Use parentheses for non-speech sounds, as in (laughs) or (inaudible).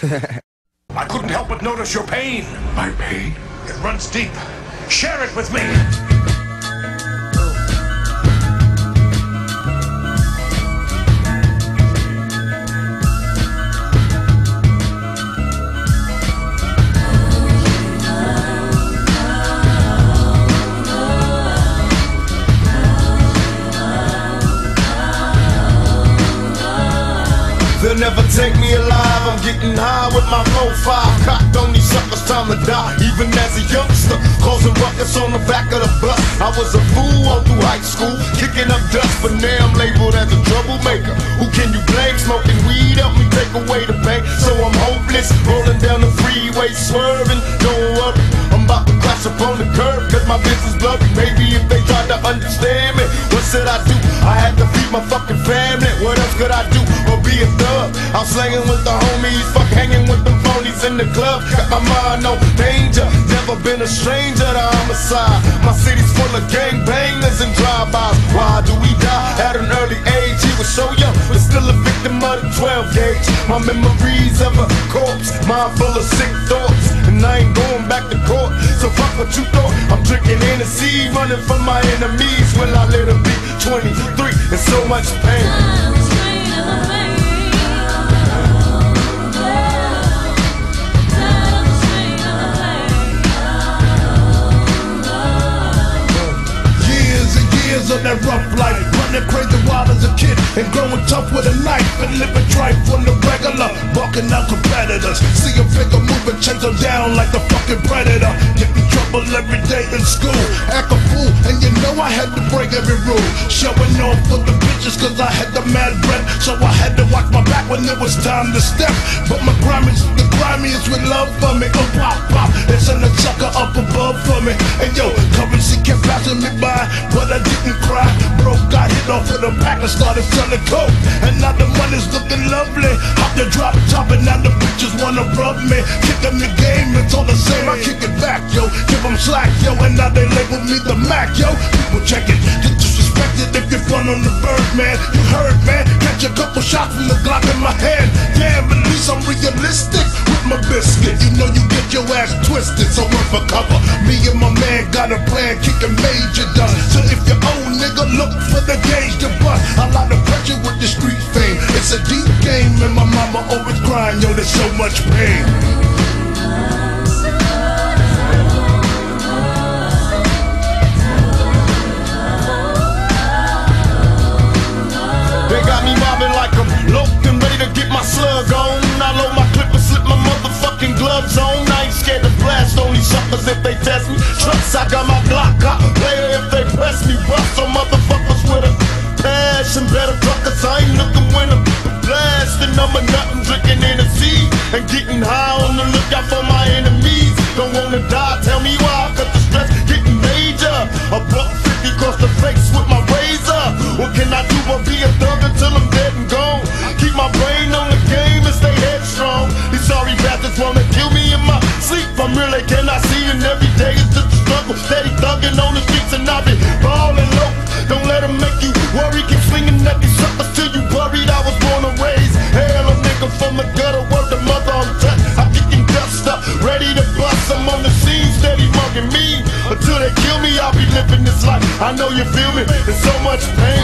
(laughs) I couldn't help but notice your pain. My pain? It runs deep. Share it with me. They'll never take me alive. I'm getting high with my 4-5. Cocked on these suckers, time to die. Even as a youngster, causing ruckus on the back of the bus. I was a fool all through high school, kicking up dust, but now I'm labeled as a troublemaker. Who can you blame? Smoking weed help me take away the pain. So I'm hopeless, rolling down the freeway, swerving. Don't worry, I'm about to crash up on the curb, cause my business blurry. Maybe if they tried to understand me, what should I do? I had to feed my fucking family. What else could I do? I'm slanging with the homies, fuck hanging with them phonies in the club. Got my mind no danger, never been a stranger to homicide. My city's full of gang bangers and drive-bys. Why do we die at an early age? He was so young, but still a victim of the 12 gauge. My memories of a corpse, mind full of sick thoughts, and I ain't going back to court. So fuck what you thought. I'm drinking Hennessy, running from my enemies. Will I let her be 23 and so much pain? That rough life, running crazy wild as a kid, and growing tough with a knife, and living tripe on the regular, barking out competitors. See a figure moving, chase them down like the fucking predator. Get in trouble every day in school, act a fool, and you know I had to break every rule. Showing off for the bitches, cause I had the mad breath, so I had to watch my back when it was time to step. But my grimiest, the grimiest with love for me, oh pop pop, it's in the sucker up above for me. And yo, but I didn't cry. Bro got hit off with a pack and started selling coke. And now the money's looking lovely. Hop the drop top and now the bitches wanna rub me. Kick them the game, it's all the same. I kick it back, yo. Give them slack, yo. And now they label me the Mac, yo. People check it, get disrespected if you're fun on the bird, man. You heard, man. Catch a couple shots from the Glock in my hand. Ass twisted, so run for cover. Me and my man got a plan, kicking major done. So if you old nigga, look for the gauge to bust. A lot of pressure with the street fame. It's a deep game, and my mama always crying, yo, there's so much pain. They got me mobbing like I'm loped and ready to get my slug on. I load my Zone all night, scared to blast. Only suckers if they test me. Trust I got my Glock, cop player if they press me. Bust on and every day is just a struggle. Steady thugging on the streets and I've been balling low. Don't let them make you worry. Keep swinging at these suckers till you worried. I was born and raised. Hell, a nigga from the gutter, word the mother I'm touched. I kicking dust up, ready to bust. I'm on the scene, steady mugging me. Until they kill me, I'll be living this life. I know you feel me. There's so much pain.